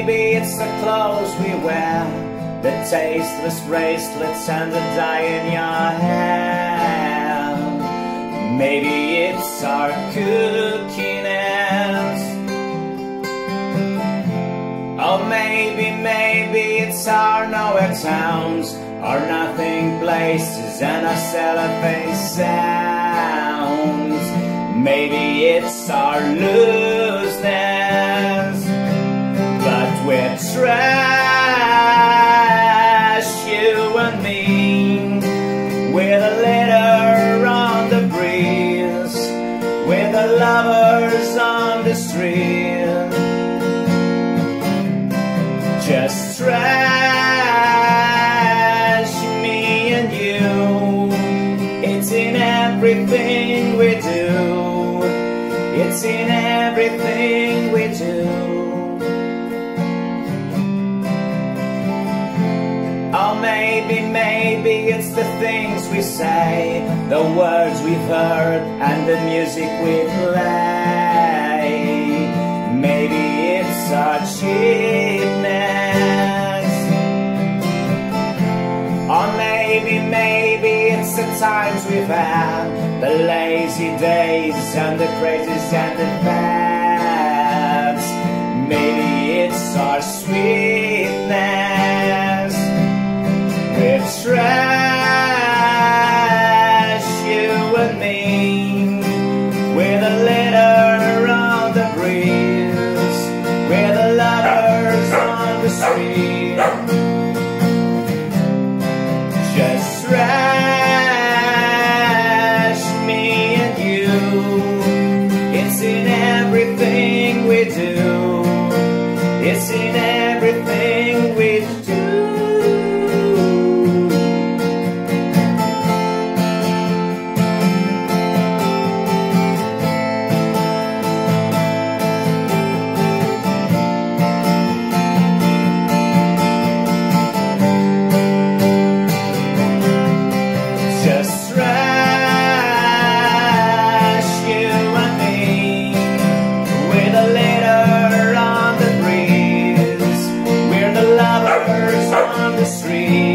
it's the clothes we wear, the tasteless bracelets and the dye in your hair. Maybe it's our cookiness. Or maybe, maybe it's our nowhere towns, our nothing places and our cellophane sounds. Maybe it's our looseness, we're trash, you and me, with a letter on the breeze, with the lovers on the street. Just trash, me and you. It's in everything we do. It's in everything Maybe, maybe it's the things we say, the words we've heard, and the music we play. Maybe it's our cheapness. Or maybe, maybe it's the times we've had, the lazy days and the crazies and the fads. Maybe it's our sweet. Bye. on the street.